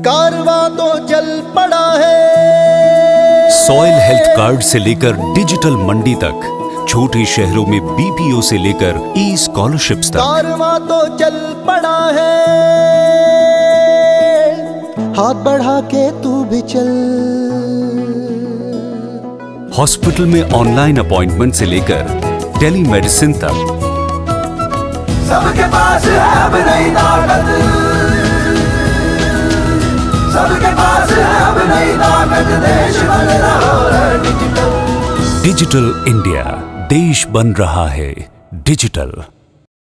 कारवा तो चल पड़ा है। सॉइल हेल्थ कार्ड से लेकर डिजिटल मंडी तक छोटे शहरों में बीपीओ से लेकर ई स्कॉलरशिप तक। कारवा तो चल पड़ा है। हाथ बढ़ा के तू भी चल। हॉस्पिटल में ऑनलाइन अपॉइंटमेंट से लेकर टेली मेडिसिन तक। सबके पास है डिजिटल इंडिया देश बन रहा है डिजिटल।